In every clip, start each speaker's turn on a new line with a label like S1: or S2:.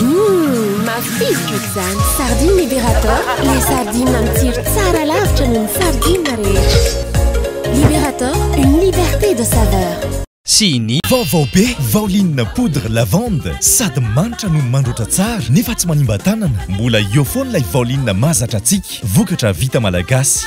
S1: Humm mafilotra izany sardine liberator le sardine amin'ny tsiro tsara lavitra noho ny sardine rehetra liberator une liberté de saveur
S2: Sini. Vaovao be Vaoline poudre lavande sady manitra no mandroatra tsara nefa tsy manimba tanana, mbola eo foana ilay Vaoline mahazatra antsika, vokatra vita malagasy.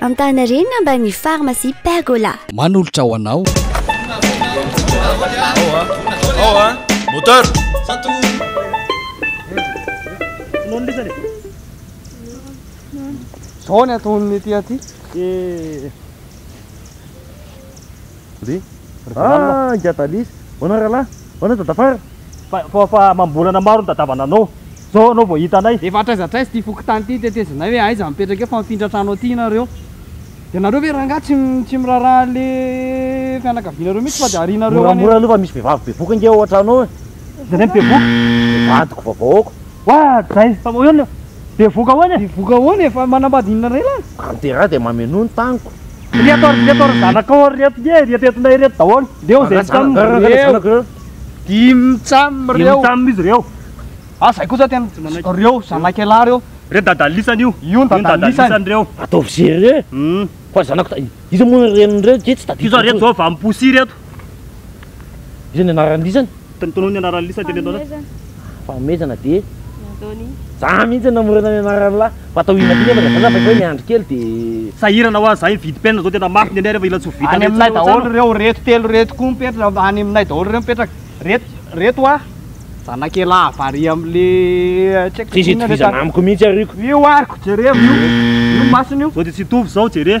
S3: Antaninarenina mba ny pharmacie Pergola.
S4: Manolotra ho anao.
S5: Zao ny ataon'ny ety aty. be. Aah ingahy Dalis! Ahoana rahalahy? Ahoana dadafara? Fa fa fa amam-bolana maro ny tadiavana anao. Zao anao vao hita anay.
S6: Efa hatraiza hatraiza ity fokontany ity tetezinay hoe aiza mipetraka eo fa mifindra trano aty nareo. Dia nareo ve rangahy tsy tsy miraraha le fianakavianareo mihitsy fa dia arianareo any.
S5: Moramora aloha fa misy vehivavy bevoka nge ao an-trano ao e. Iza indray no bevoka? Vadiko vao vahoako. Waa zay fa hoana? Bevoka hoana e?
S6: Bevoka ahoana e? Fa manambady inona
S5: indray lany? Antenahy dia mamenoa ny taniko.
S6: Ry eto ary ry reto ary zanakao ary reto nge ry eto entinay reto daholo ndeo zay tsy taminy reo dimy tsam reo
S5: dimy tsam izy reo
S6: ah zay kosa tena reo zanak'ialahy reo
S5: reo dadalisany io
S6: io ny dadalisany
S5: reo ataovy zere hum fa zanako ta iza moa ny renin'ireo nge tsy
S7: tadidiko kosa reto zao vao miposi reto
S5: iza ny
S7: anaran'iza ny. Tony tonony anaran'ny lisany teny aloha
S5: zany. Fanomezana dia Nataony. Za mihitsy no namorona ny anaran'ny lahy fa atao inona kosa mazava zany fa efa hoe miandry kely dia.
S7: Sahirana hoa za mividy penina zao tena mafy ny anay refa ila tsy ho vita
S6: Any aminay daholo ireo reto telo reto koa mipetraka any aminay daholo ireo mipetraka reto reto hoa zanak'elah ary amle
S7: tsy haiko Tsisy
S5: itovizana amiko mihitsy
S6: ary iko.
S7: Io
S6: ariko jereo io
S7: io
S5: masony
S6: io. Zao dia
S7: tsy
S4: hitovy zao jereo.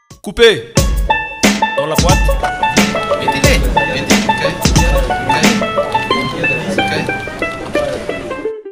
S8: Coupé dans la boîte.